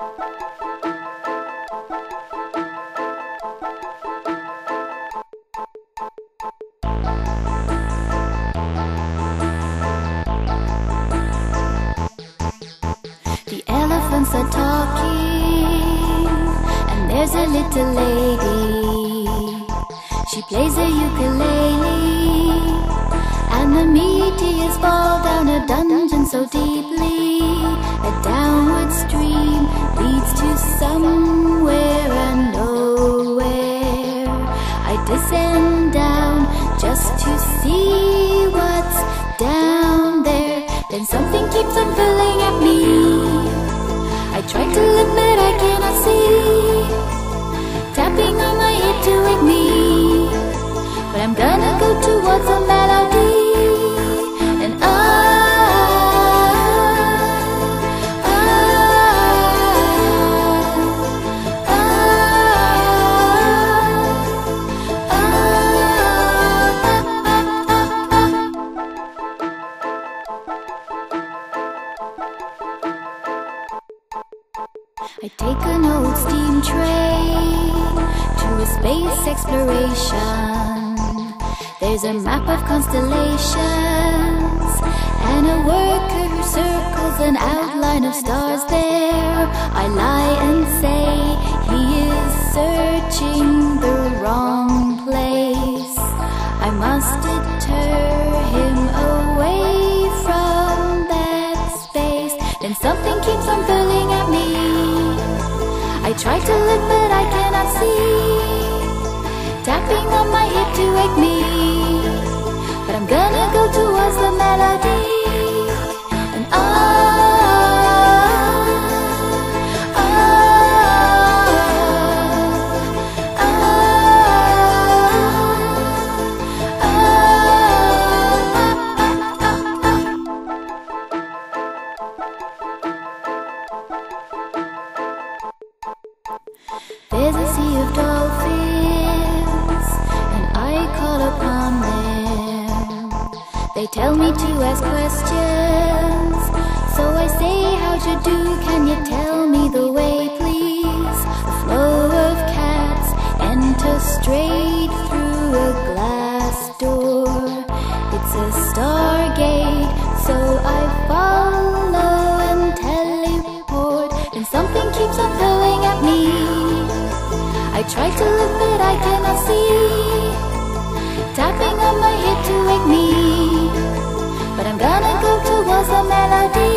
The elephants are talking, and there's a little lady. She plays a ukulele, and the meteors fall Descend down just to see what's down there. Then something keeps on pulling at me. I try to look, but I cannot see. Tapping on my head to wake me. But I'm gonna go towards the melody. I take an old steam train to a space exploration. There's a map of constellations and a worker who circles an outline of stars there. I lie and say he is searching the wrong place. I must deter him away from that space. Then something keeps on pulling at me. I try to look, but I cannot see. Tapping on my hip to wake me. But I'm gonna go towards the melody. A sea of dolphins, and I call upon them. They tell me to ask questions, so I say, How'd you do? Can you tell me the way, please? The flow of cats enter straight through a glass door. It's a stargate, so I follow and teleport. And something keeps on pulling at me. I try to look, but I cannot see. Tapping on my head to wake me. But I'm gonna go towards the melody.